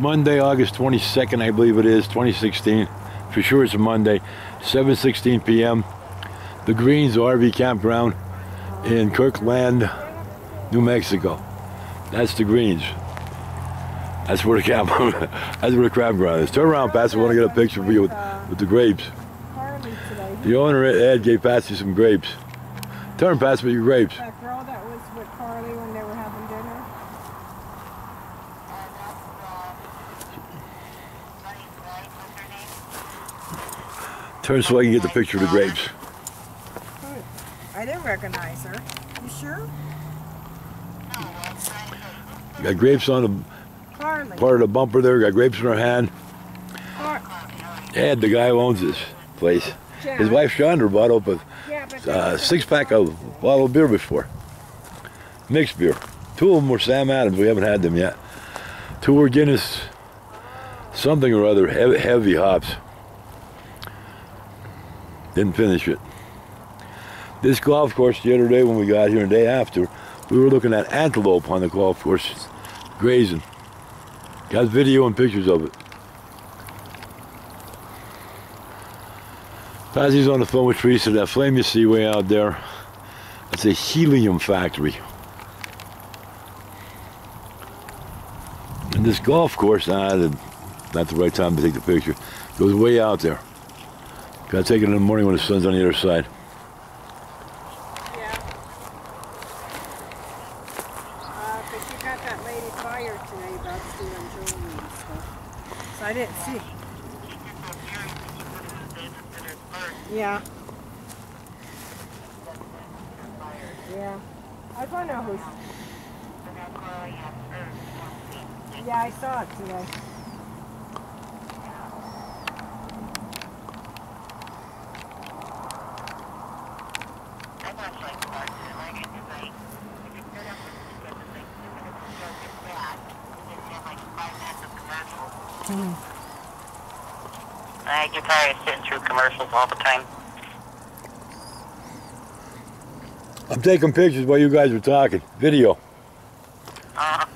Monday, August 22nd, I believe it is, 2016. For sure it's a Monday, 7.16 p.m. The Greens RV Campground in Kirtland, New Mexico. That's the Greens. That's where the camp, that's where the campground is. Turn around, Patsy. I want to get a picture of you with, with the grapes. The owner, Ed, gave Patsy some grapes. Turn, Patsy, with your grapes. That girl that was with Carly when they were having dinner. Turn so I can get the picture of the grapes. I didn't recognize her. You sure? Got grapes on the Carly. part of the bumper there. Got grapes in her hand. Car- Ed, the guy who owns this place. His wife Chandra bought up a Yeah, uh, six pack of bottle of beer before. Mixed beer. Two of them were Sam Adams. We haven't had them yet. Two were Guinness, something or other, heavy, heavy hops. Didn't finish it. This golf course the other day when we got here, and the day after, we were looking at antelope on the golf course, grazing. Got video and pictures of it. Patsy's on the phone with Teresa. That flame you see way out there, that's a helium factory. And this golf course, nah, not the right time to take the picture, goes way out there. Gotta take it in the morning when the sun's on the other side. Yeah. Uh, but you got that lady fired today about stealing jewelry and stuff. So I didn't see. Yeah. Yeah. I don't know who's. Yeah, I saw it today. Mm. I get tired of sitting through commercials all the time. I'm taking pictures while you guys are talking. Video. Uh -huh.